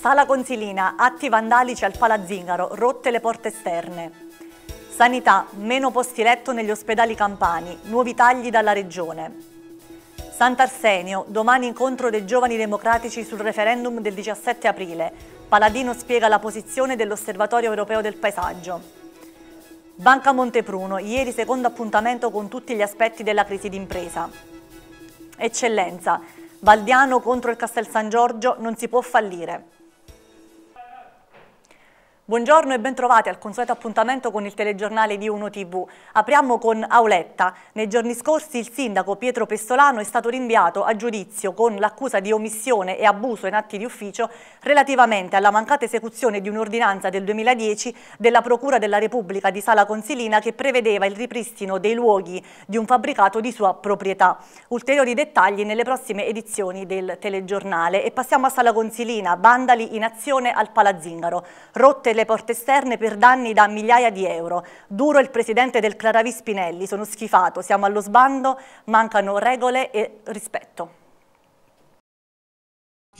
Sala Consilina, atti vandalici al Palazzingaro, rotte le porte esterne. Sanità, meno posti letto negli ospedali campani, nuovi tagli dalla Regione. Sant'Arsenio, domani incontro dei giovani democratici sul referendum del 17 aprile. Paladino spiega la posizione dell'Osservatorio Europeo del Paesaggio. Banca Montepruno, ieri secondo appuntamento con tutti gli aspetti della crisi d'impresa. Eccellenza, Valdiano contro il Castel San Giorgio non si può fallire. Buongiorno e bentrovati al consueto appuntamento con il telegiornale di Uno TV. Apriamo con Auletta. Nei giorni scorsi il sindaco Pietro Pestolano è stato rinviato a giudizio con l'accusa di omissione e abuso in atti di ufficio relativamente alla mancata esecuzione di un'ordinanza del 2010 della Procura della Repubblica di Sala Consilina che prevedeva il ripristino dei luoghi di un fabbricato di sua proprietà. Ulteriori dettagli nelle prossime edizioni del telegiornale. E passiamo a Sala Consilina, vandali in azione al Palazzingaro. Rotte le le porte esterne per danni da migliaia di euro. Duro il presidente del Claravi Spinelli, sono schifato, siamo allo sbando, mancano regole e rispetto.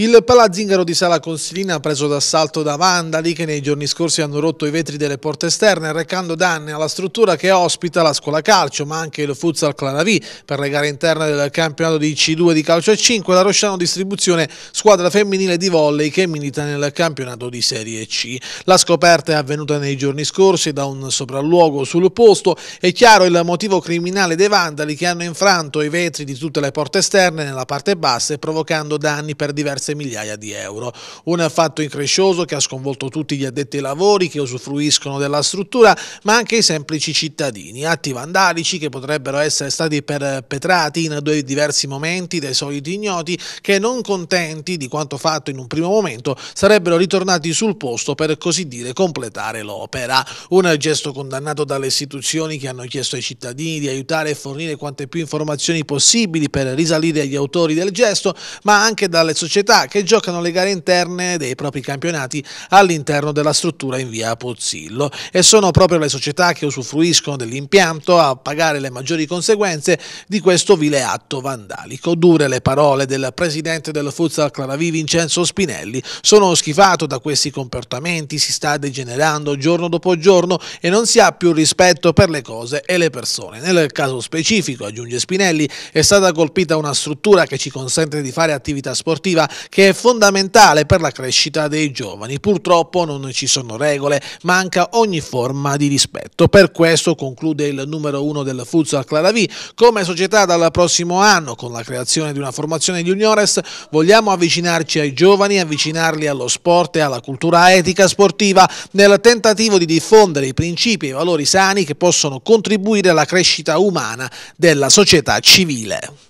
Il palazzingaro di Sala Consilina preso d'assalto da vandali che nei giorni scorsi hanno rotto i vetri delle porte esterne recando danni alla struttura che ospita la scuola calcio ma anche il futsal Claravi per le gare interne del campionato di C2 di calcio a 5 la Rosciano Distribuzione squadra femminile di volley che milita nel campionato di Serie C. La scoperta è avvenuta nei giorni scorsi da un sopralluogo sul posto è chiaro il motivo criminale dei vandali che hanno infranto i vetri di tutte le porte esterne nella parte bassa provocando danni per diverse diverse migliaia di euro. Un fatto increscioso che ha sconvolto tutti gli addetti ai lavori che usufruiscono della struttura, ma anche i semplici cittadini. Atti vandalici che potrebbero essere stati perpetrati in due diversi momenti dai soliti ignoti che non contenti di quanto fatto in un primo momento sarebbero ritornati sul posto per così dire completare l'opera. Un gesto condannato dalle istituzioni che hanno chiesto ai cittadini di aiutare e fornire quante più informazioni possibili per risalire agli autori del gesto, ma anche dalle società che giocano le gare interne dei propri campionati all'interno della struttura in via Pozzillo e sono proprio le società che usufruiscono dell'impianto a pagare le maggiori conseguenze di questo vile atto vandalico. Dure le parole del presidente del Futsal Claravi Vincenzo Spinelli. Sono schifato da questi comportamenti, si sta degenerando giorno dopo giorno e non si ha più rispetto per le cose e le persone. Nel caso specifico, aggiunge Spinelli, è stata colpita una struttura che ci consente di fare attività sportiva che è fondamentale per la crescita dei giovani. Purtroppo non ci sono regole, manca ogni forma di rispetto. Per questo conclude il numero uno del Futsal Claravi, come società dal prossimo anno, con la creazione di una formazione juniores, vogliamo avvicinarci ai giovani, avvicinarli allo sport e alla cultura etica sportiva nel tentativo di diffondere i principi e i valori sani che possono contribuire alla crescita umana della società civile.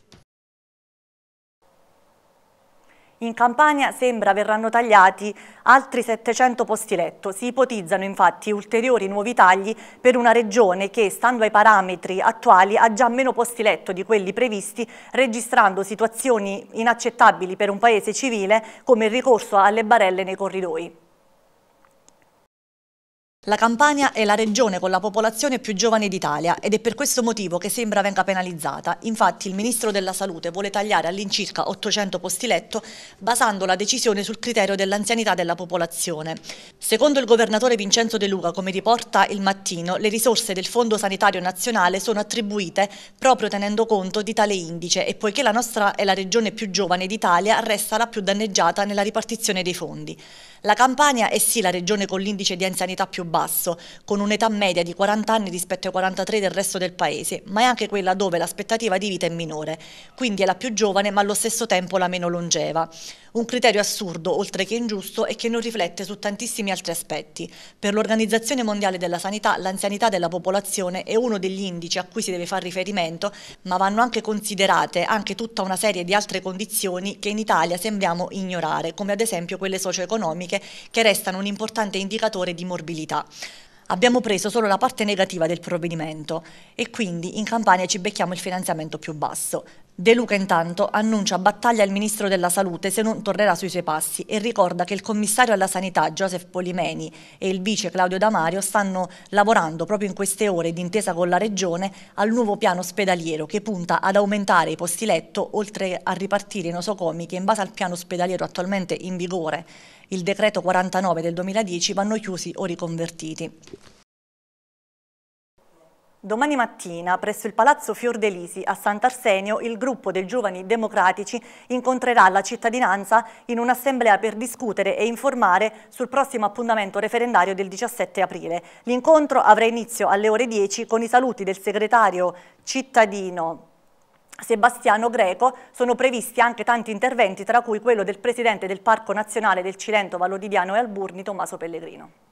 In Campania sembra verranno tagliati altri 700 posti letto. Si ipotizzano infatti ulteriori nuovi tagli per una regione che, stando ai parametri attuali, ha già meno posti letto di quelli previsti, registrando situazioni inaccettabili per un paese civile come il ricorso alle barelle nei corridoi. La Campania è la regione con la popolazione più giovane d'Italia ed è per questo motivo che sembra venga penalizzata. Infatti il Ministro della Salute vuole tagliare all'incirca 800 posti letto basando la decisione sul criterio dell'anzianità della popolazione. Secondo il governatore Vincenzo De Luca, come riporta il mattino, le risorse del Fondo Sanitario Nazionale sono attribuite proprio tenendo conto di tale indice e poiché la nostra è la regione più giovane d'Italia resta la più danneggiata nella ripartizione dei fondi. La Campania è sì la regione con l'indice di anzianità più basso, con un'età media di 40 anni rispetto ai 43 del resto del paese, ma è anche quella dove l'aspettativa di vita è minore, quindi è la più giovane ma allo stesso tempo la meno longeva. Un criterio assurdo, oltre che ingiusto, e che non riflette su tantissimi altri aspetti. Per l'Organizzazione Mondiale della Sanità l'anzianità della popolazione è uno degli indici a cui si deve fare riferimento, ma vanno anche considerate anche tutta una serie di altre condizioni che in Italia sembriamo ignorare, come ad esempio quelle socio-economiche che restano un importante indicatore di morbilità. Abbiamo preso solo la parte negativa del provvedimento e quindi in Campania ci becchiamo il finanziamento più basso. De Luca intanto annuncia battaglia al Ministro della Salute se non tornerà sui suoi passi e ricorda che il commissario alla sanità Joseph Polimeni e il vice Claudio Damario stanno lavorando proprio in queste ore d'intesa con la Regione al nuovo piano ospedaliero che punta ad aumentare i posti letto oltre a ripartire i nosocomi che in base al piano ospedaliero attualmente in vigore il decreto 49 del 2010 vanno chiusi o riconvertiti. Domani mattina, presso il Palazzo Fiordelisi a Sant'Arsenio, il gruppo dei giovani democratici incontrerà la cittadinanza in un'assemblea per discutere e informare sul prossimo appuntamento referendario del 17 aprile. L'incontro avrà inizio alle ore 10 con i saluti del segretario cittadino Sebastiano Greco sono previsti anche tanti interventi, tra cui quello del presidente del Parco Nazionale del Cilento Valodidiano e Alburni, Tommaso Pellegrino.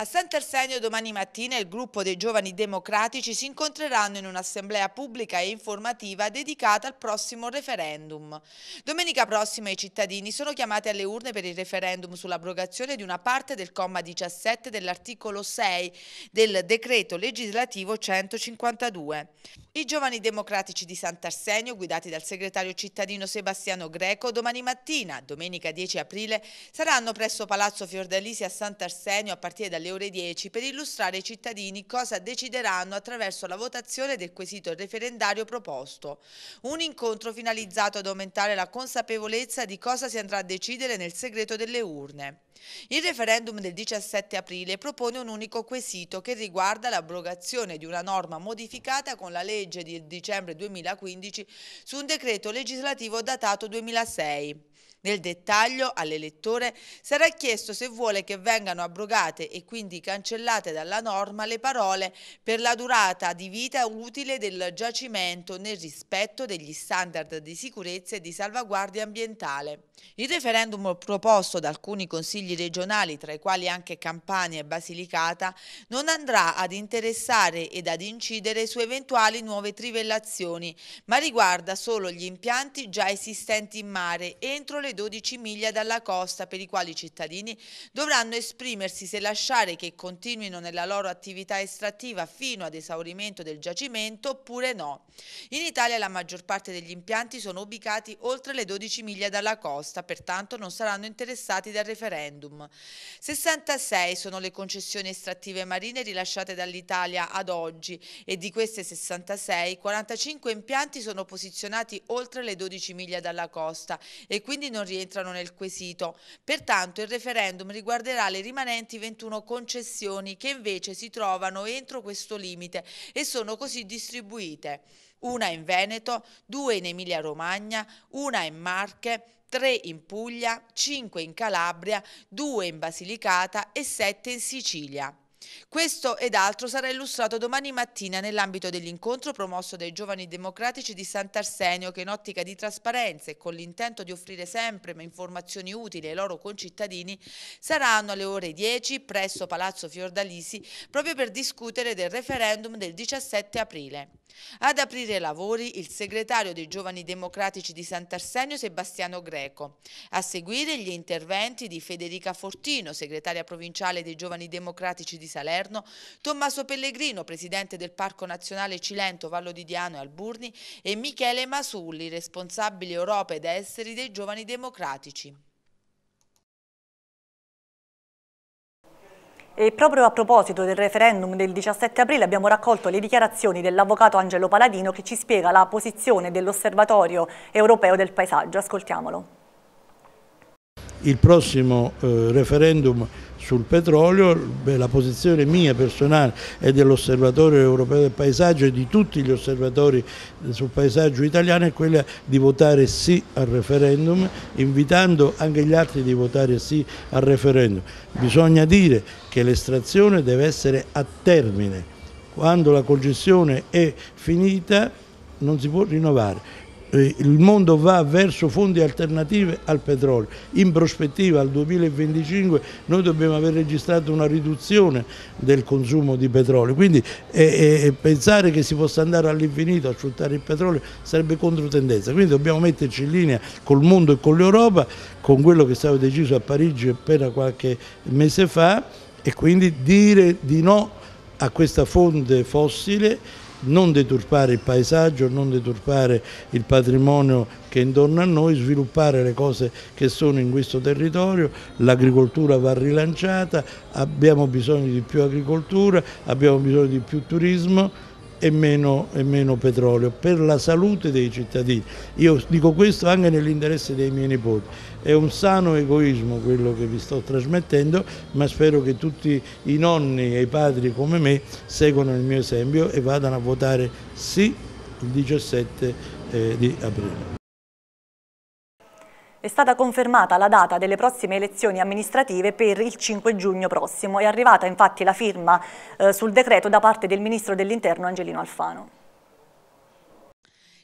A Sant'Arsenio domani mattina il gruppo dei giovani democratici si incontreranno in un'assemblea pubblica e informativa dedicata al prossimo referendum. Domenica prossima i cittadini sono chiamati alle urne per il referendum sull'abrogazione di una parte del comma 17 dell'articolo 6 del decreto legislativo 152. I giovani democratici di Sant'Arsenio, guidati dal segretario cittadino Sebastiano Greco, domani mattina, domenica 10 aprile, saranno presso Palazzo Fiordalisi a Sant'Arsenio a partire dalle ore 10 per illustrare ai cittadini cosa decideranno attraverso la votazione del quesito referendario proposto. Un incontro finalizzato ad aumentare la consapevolezza di cosa si andrà a decidere nel segreto delle urne. Il referendum del 17 aprile propone un unico quesito che riguarda l'abrogazione di una norma modificata con la legge di dicembre 2015 su un decreto legislativo datato 2006. Nel dettaglio all'elettore sarà chiesto se vuole che vengano abrogate e quindi cancellate dalla norma le parole per la durata di vita utile del giacimento nel rispetto degli standard di sicurezza e di salvaguardia ambientale. Il referendum proposto da alcuni consigli regionali, tra i quali anche Campania e Basilicata, non andrà ad interessare ed ad incidere su eventuali nuove trivellazioni, ma riguarda solo gli impianti già esistenti in mare entro le 12 miglia dalla costa per i quali i cittadini dovranno esprimersi se lasciare che continuino nella loro attività estrattiva fino ad esaurimento del giacimento oppure no. In Italia la maggior parte degli impianti sono ubicati oltre le 12 miglia dalla costa, pertanto non saranno interessati dal referendum. 66 sono le concessioni estrattive marine rilasciate dall'Italia ad oggi e di queste 66, 45 impianti sono posizionati oltre le 12 miglia dalla costa e quindi non rientrano nel quesito. Pertanto il referendum riguarderà le rimanenti 21 concessioni che invece si trovano entro questo limite e sono così distribuite. Una in Veneto, due in Emilia Romagna, una in Marche, 3 in Puglia, 5 in Calabria, 2 in Basilicata e 7 in Sicilia. Questo ed altro sarà illustrato domani mattina nell'ambito dell'incontro promosso dai giovani democratici di Sant'Arsenio che in ottica di trasparenza e con l'intento di offrire sempre informazioni utili ai loro concittadini saranno alle ore 10 presso Palazzo Fiordalisi proprio per discutere del referendum del 17 aprile. Ad aprire i lavori il segretario dei Giovani Democratici di Sant'Arsenio Sebastiano Greco. A seguire gli interventi di Federica Fortino, segretaria provinciale dei Giovani Democratici di Salerno, Tommaso Pellegrino, presidente del Parco Nazionale Cilento, Vallo di Diano e Alburni e Michele Masulli, responsabile Europa ed Esteri dei Giovani Democratici. E proprio a proposito del referendum del 17 aprile abbiamo raccolto le dichiarazioni dell'avvocato Angelo Paladino che ci spiega la posizione dell'Osservatorio Europeo del Paesaggio. Ascoltiamolo. Il prossimo eh, referendum sul petrolio, beh, la posizione mia personale e dell'Osservatorio Europeo del Paesaggio e di tutti gli osservatori sul paesaggio italiano è quella di votare sì al referendum, invitando anche gli altri di votare sì al referendum. Bisogna dire che l'estrazione deve essere a termine, quando la concessione è finita non si può rinnovare il mondo va verso fonti alternative al petrolio. In prospettiva al 2025 noi dobbiamo aver registrato una riduzione del consumo di petrolio, quindi eh, eh, pensare che si possa andare all'infinito a sfruttare il petrolio sarebbe controtendenza, quindi dobbiamo metterci in linea col mondo e con l'Europa, con quello che è stato deciso a Parigi appena qualche mese fa e quindi dire di no a questa fonte fossile non deturpare il paesaggio, non deturpare il patrimonio che è intorno a noi, sviluppare le cose che sono in questo territorio, l'agricoltura va rilanciata, abbiamo bisogno di più agricoltura, abbiamo bisogno di più turismo e meno, e meno, petrolio, per la salute dei cittadini. Io dico questo anche nell'interesse dei miei nipoti. È un sano egoismo quello che vi sto trasmettendo, ma spero che tutti i nonni e i padri come me seguano il mio esempio e vadano a votare sì il 17 eh, di aprile. È stata confermata la data delle prossime elezioni amministrative per il 5 giugno prossimo. È arrivata infatti la firma eh, sul decreto da parte del Ministro dell'Interno Angelino Alfano.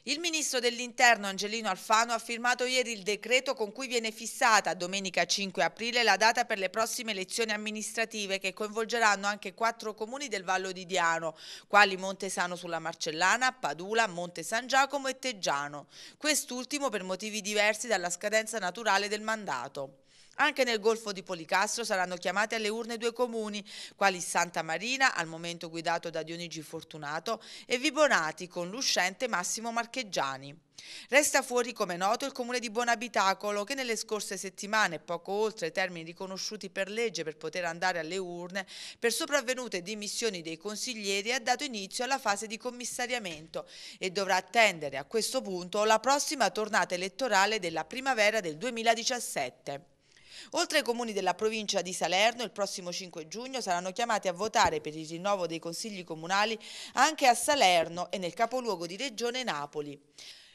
Il ministro dell'Interno Angelino Alfano ha firmato ieri il decreto con cui viene fissata domenica 5 aprile la data per le prossime elezioni amministrative che coinvolgeranno anche quattro comuni del Vallo di Diano, quali Montesano sulla Marcellana, Padula, Monte San Giacomo e Teggiano, quest'ultimo per motivi diversi dalla scadenza naturale del mandato. Anche nel Golfo di Policastro saranno chiamate alle urne due comuni, quali Santa Marina, al momento guidato da Dionigi Fortunato, e Vibonati con l'uscente Massimo Marcheggiani. Resta fuori, come noto, il comune di Buonabitacolo che nelle scorse settimane, poco oltre i termini riconosciuti per legge per poter andare alle urne, per sopravvenute dimissioni dei consiglieri ha dato inizio alla fase di commissariamento e dovrà attendere a questo punto la prossima tornata elettorale della primavera del 2017. Oltre ai comuni della provincia di Salerno, il prossimo 5 giugno saranno chiamati a votare per il rinnovo dei consigli comunali anche a Salerno e nel capoluogo di regione Napoli.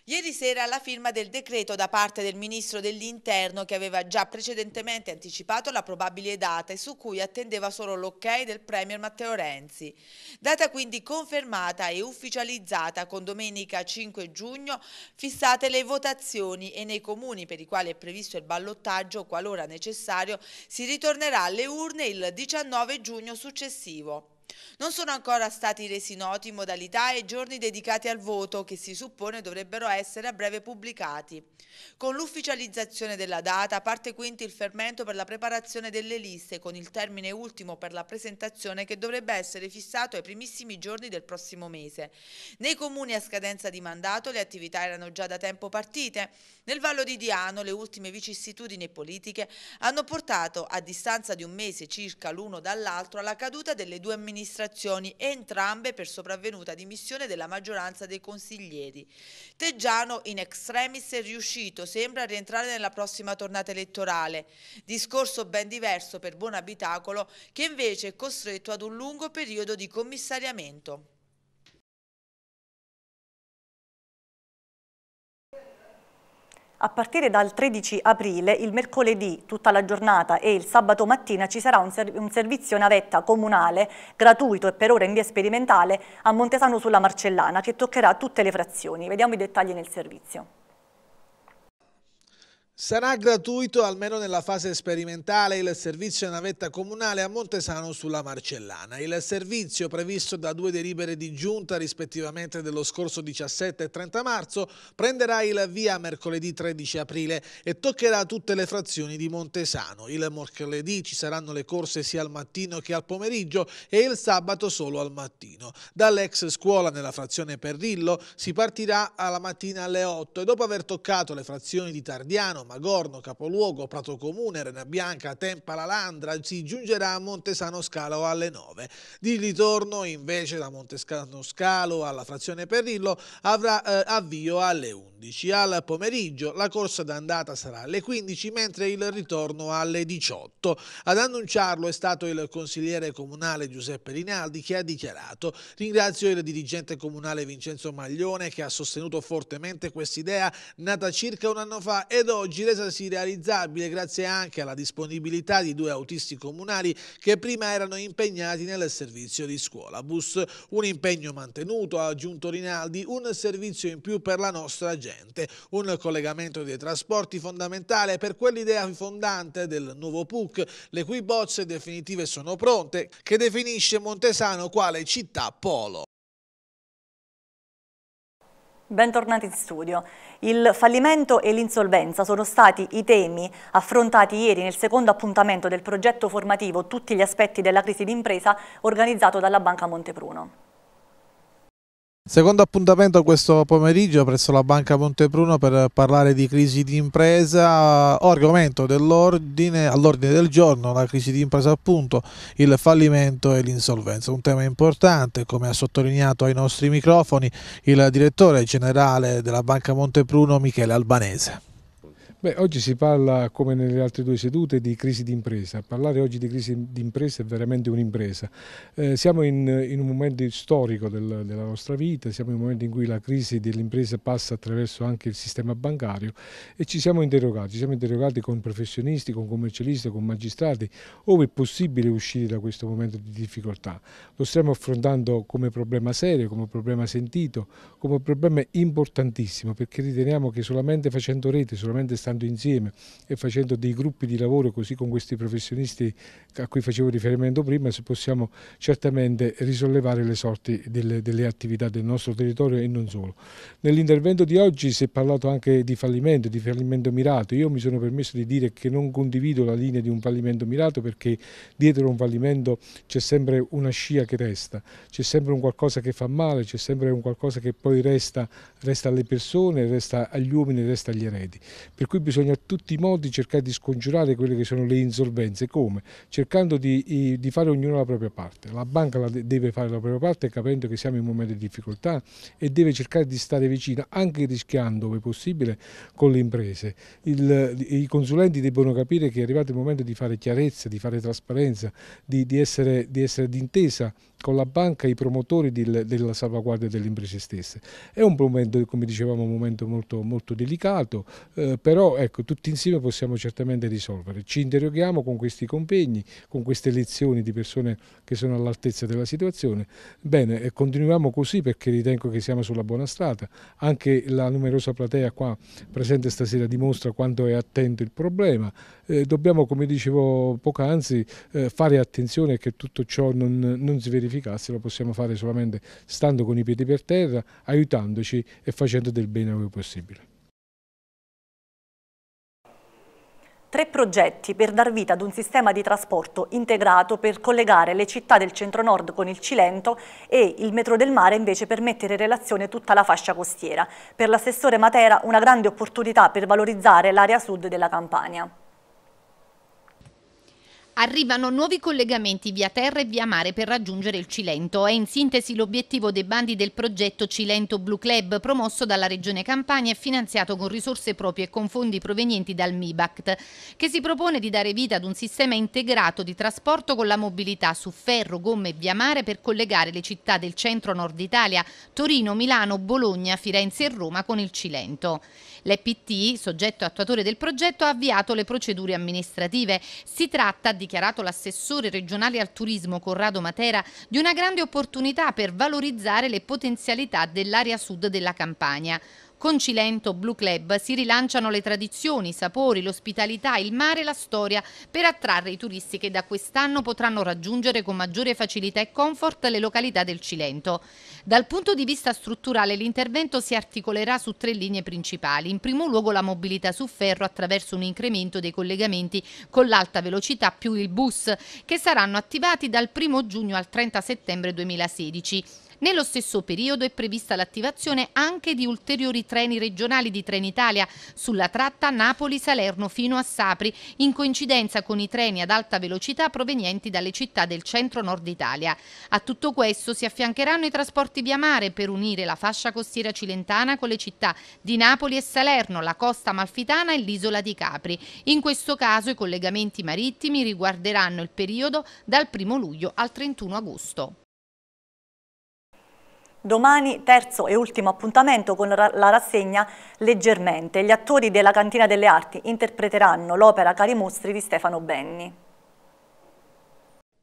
Ieri sera la firma del decreto da parte del Ministro dell'Interno che aveva già precedentemente anticipato la probabile data e su cui attendeva solo l'ok del Premier Matteo Renzi. Data quindi confermata e ufficializzata con domenica 5 giugno fissate le votazioni e nei comuni per i quali è previsto il ballottaggio, qualora necessario, si ritornerà alle urne il 19 giugno successivo. Non sono ancora stati resi noti modalità e giorni dedicati al voto che si suppone dovrebbero essere a breve pubblicati. Con l'ufficializzazione della data parte quindi il fermento per la preparazione delle liste con il termine ultimo per la presentazione che dovrebbe essere fissato ai primissimi giorni del prossimo mese. Nei comuni a scadenza di mandato le attività erano già da tempo partite. Nel Vallo di Diano le ultime vicissitudini politiche hanno portato a distanza di un mese circa l'uno dall'altro alla caduta delle due amministrazioni amministrazioni, entrambe per sopravvenuta dimissione della maggioranza dei consiglieri. Teggiano in extremis è riuscito, sembra, a rientrare nella prossima tornata elettorale. Discorso ben diverso per Buon Abitacolo, che invece è costretto ad un lungo periodo di commissariamento. A partire dal 13 aprile, il mercoledì, tutta la giornata e il sabato mattina ci sarà un, serv un, servizio navetta comunale gratuito e per ora in via sperimentale a Montesano sulla Marcellana che toccherà tutte le frazioni. Vediamo i dettagli nel servizio. Sarà gratuito almeno nella fase sperimentale il servizio navetta comunale a Montesano sulla Marcellana. Il servizio previsto da due delibere di giunta rispettivamente dello scorso 17 e 30 marzo prenderà il via mercoledì 13 aprile e toccherà tutte le frazioni di Montesano. Il mercoledì ci saranno le corse sia al mattino che al pomeriggio e il sabato solo al mattino. Dall'ex scuola nella frazione Perrillo si partirà alla mattina alle 8 e dopo aver toccato le frazioni di Tardiano, Magorno, Capoluogo, Prato Comune, Rena Bianca, Tempa, Lalandra, si giungerà a Montesano Scalo alle 9. Di ritorno invece da Montesano Scalo alla frazione Perrillo avrà eh, avvio alle 11. Al pomeriggio la corsa d'andata sarà alle 15 mentre il ritorno alle 18. Ad annunciarlo è stato il consigliere comunale Giuseppe Rinaldi che ha dichiarato ringrazio il dirigente comunale Vincenzo Maglione che ha sostenuto fortemente quest'idea nata circa un anno fa ed oggi oggi resasi realizzabile grazie anche alla disponibilità di due autisti comunali che prima erano impegnati nel servizio di scuola bus. Un impegno mantenuto, ha aggiunto Rinaldi, un servizio in più per la nostra gente, un collegamento dei trasporti fondamentale per quell'idea fondante del nuovo PUC, le cui bozze definitive sono pronte, che definisce Montesano quale città polo. Bentornati in studio. Il fallimento e l'insolvenza sono stati i temi affrontati ieri nel secondo appuntamento del progetto formativo Tutti gli aspetti della crisi d'impresa organizzato dalla Banca Montepruno. Secondo appuntamento questo pomeriggio presso la Banca Montepruno per parlare di crisi di impresa, argomento all'ordine del giorno, la crisi di impresa appunto, il fallimento e l'insolvenza, un tema importante come ha sottolineato ai nostri microfoni il direttore generale della Banca Montepruno Michele Albanese. Beh, oggi si parla, come nelle altre due sedute, di crisi d'impresa. Parlare oggi di crisi d'impresa è veramente un'impresa. Eh, siamo in, in, un momento storico del, della nostra vita, siamo in un momento in cui la crisi dell'impresa passa attraverso anche il sistema bancario e ci siamo interrogati, ci siamo interrogati con professionisti, con commercialisti, con magistrati, ove è possibile uscire da questo momento di difficoltà. Lo stiamo affrontando come problema serio, come problema sentito, come problema importantissimo, perché riteniamo che solamente facendo rete, solamente stando stando insieme e facendo dei gruppi di lavoro così con questi professionisti a cui facevo riferimento prima, se possiamo certamente risollevare le sorti delle, delle attività del nostro territorio e non solo. Nell'intervento di oggi si è parlato anche di fallimento, di fallimento mirato. Io mi sono permesso di dire che non condivido la linea di un fallimento mirato perché dietro un fallimento c'è sempre una scia che resta, c'è sempre un qualcosa che fa male, c'è sempre un qualcosa che poi resta, resta alle persone, resta agli uomini, resta agli eredi. Per cui bisogna a tutti i modi cercare di scongiurare quelle che sono le insolvenze. Come? Cercando di, di fare ognuno la propria parte. La banca la deve fare la propria parte capendo che siamo in un momento di difficoltà e deve cercare di stare vicina, anche rischiando, dove possibile, con le imprese. Il, I consulenti debbono capire che è arrivato il momento di fare chiarezza, di fare trasparenza, di, di essere d'intesa con la banca i promotori del, della salvaguardia delle imprese stesse. È un momento, come dicevamo, un momento molto, molto delicato, eh, però ecco, tutti insieme possiamo certamente risolvere. Ci interroghiamo con questi compegni, con queste lezioni di persone che sono all'altezza della situazione. Bene, continuiamo così perché ritengo che siamo sulla buona strada. Anche la numerosa platea qua presente stasera dimostra quanto è attento il problema. Eh, dobbiamo, come dicevo poc'anzi, eh, fare attenzione che tutto ciò non, non si verificasse, lo possiamo fare solamente stando con i piedi per terra, aiutandoci e facendo del bene dove possibile. Tre progetti per dar vita ad un sistema di trasporto integrato per collegare le città del centro-nord con il Cilento e il metro del mare invece per mettere in relazione tutta la fascia costiera. Per l'assessore Matera una grande opportunità per valorizzare l'area sud della Campania. Arrivano nuovi collegamenti via terra e via mare per raggiungere il Cilento. È in sintesi l'obiettivo dei bandi del progetto Cilento Blue Club promosso dalla Regione Campania e finanziato con risorse proprie e con fondi provenienti dal MIBACT, che si propone di dare vita ad un sistema integrato di trasporto con la mobilità su ferro, gomme e via mare per collegare le città del centro-nord Italia, Torino, Milano, Bologna, Firenze e Roma con il Cilento. L'EPT, soggetto attuatore del progetto, ha avviato le procedure amministrative. Si tratta, ha dichiarato l'assessore regionale al turismo Corrado Matera, di una grande opportunità per valorizzare le potenzialità dell'area sud della Campania. Con Cilento Blue Club si rilanciano le tradizioni, i sapori, l'ospitalità, il mare e la storia per attrarre i turisti che da quest'anno potranno raggiungere con maggiore facilità e comfort le località del Cilento. Dal punto di vista strutturale l'intervento si articolerà su tre linee principali. In primo luogo la mobilità su ferro attraverso un incremento dei collegamenti con l'alta velocità più il bus che saranno attivati dal 1 giugno al 30 settembre 2016. Nello stesso periodo è prevista l'attivazione anche di ulteriori treni regionali di Trenitalia sulla tratta Napoli-Salerno fino a Sapri, in coincidenza con i treni ad alta velocità provenienti dalle città del centro-nord Italia. A tutto questo si affiancheranno i trasporti via mare per unire la fascia costiera cilentana con le città di Napoli e Salerno, la costa malfitana e l'isola di Capri. In questo caso i collegamenti marittimi riguarderanno il periodo dal 1 luglio al 31 agosto. Domani terzo e ultimo appuntamento con la rassegna Leggermente. Gli attori della Cantina delle Arti interpreteranno l'opera Cari Mostri di Stefano Benni.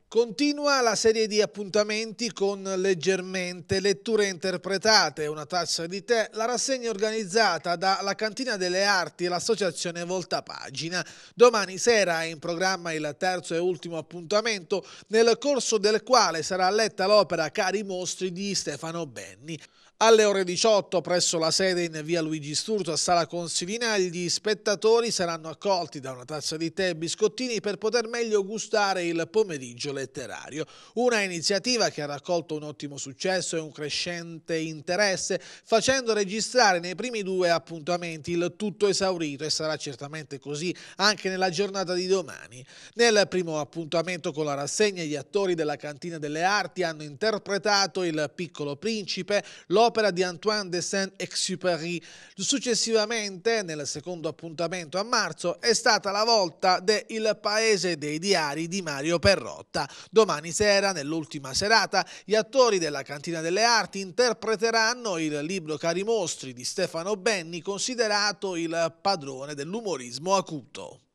Continua la serie di appuntamenti con leggermente letture interpretate, una tazza di tè, la rassegna organizzata dalla Cantina delle Arti e l'associazione Volta Pagina. Domani sera è in programma il terzo e ultimo appuntamento, nel corso del quale sarà letta l'opera Cari Mostri di Stefano Benni. Alle ore 18 presso la sede in via Luigi Sturzo a Sala Consilina gli spettatori saranno accolti da una tazza di tè e biscottini per poter meglio gustare il pomeriggio letterario. Una iniziativa che ha raccolto un ottimo successo e un crescente interesse, facendo registrare nei primi due appuntamenti il tutto esaurito e sarà certamente così anche nella giornata di domani. Nel primo appuntamento con la rassegna gli attori della Cantina delle Arti hanno interpretato Il Piccolo Principe, l'opera di Antoine de Saint-Exupéry. Successivamente, nel secondo appuntamento a marzo, è stata la volta de Il Paese dei Diari di Mario Perrotta. Domani sera, nell'ultima serata, gli attori della Cantina delle Arti interpreteranno il libro Cari Mostri di Stefano Benni, considerato il padrone dell'umorismo acuto.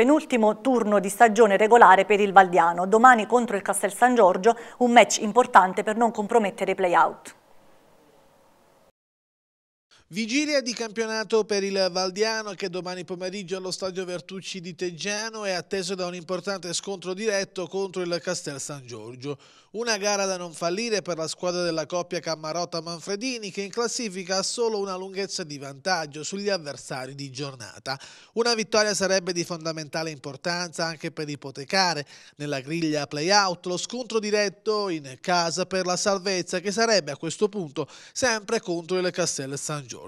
Penultimo turno di stagione regolare per il Valdiano, domani contro il Castel San Giorgio, un match importante per non compromettere i play-out. Vigilia di campionato per il Valdiano che domani pomeriggio allo stadio Vertucci di Teggiano è atteso da un importante scontro diretto contro il Castel San Giorgio. Una gara da non fallire per la squadra della coppia Cammarotta-Manfredini che in classifica ha solo una lunghezza di vantaggio sugli avversari di giornata. Una vittoria sarebbe di fondamentale importanza anche per ipotecare nella griglia play-out lo scontro diretto in casa per la salvezza che sarebbe a questo punto sempre contro il Castel San Giorgio.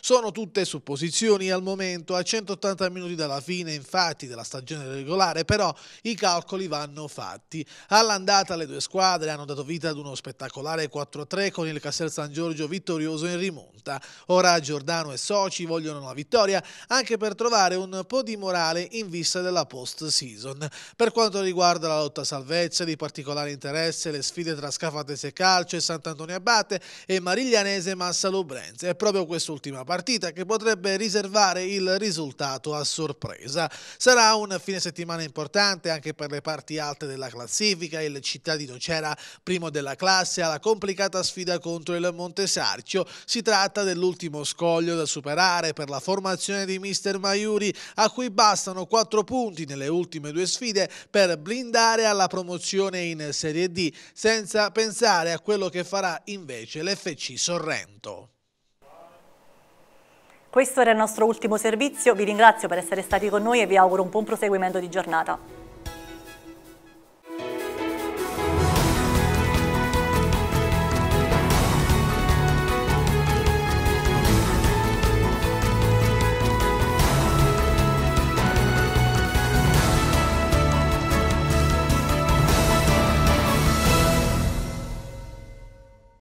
Sono tutte supposizioni al momento, a 180 minuti dalla fine infatti della stagione regolare, però i calcoli vanno fatti. All'andata le due squadre hanno dato vita ad uno spettacolare 4-3 con il Castel San Giorgio vittorioso in rimonta. Ora Giordano e Soci vogliono la vittoria anche per trovare un po' di morale in vista della post-season. Per quanto riguarda la lotta salvezza, di particolare interesse le sfide tra Scafatese Calcio e Sant'Antonio Abate e Mariglianese Massa Lubrense. È proprio quest'ultima partita che potrebbe riservare il risultato a sorpresa. Sarà un fine settimana importante anche per le parti alte della classifica, il cittadino c'era primo della classe alla complicata sfida contro il Montesarcio. Si tratta dell'ultimo scoglio da superare per la formazione di mister Maiuri a cui bastano quattro punti nelle ultime due sfide per blindare alla promozione in Serie D senza pensare a quello che farà invece l'FC Sorrento. Questo era il nostro ultimo servizio, vi ringrazio per essere stati con noi e vi auguro un buon proseguimento di giornata.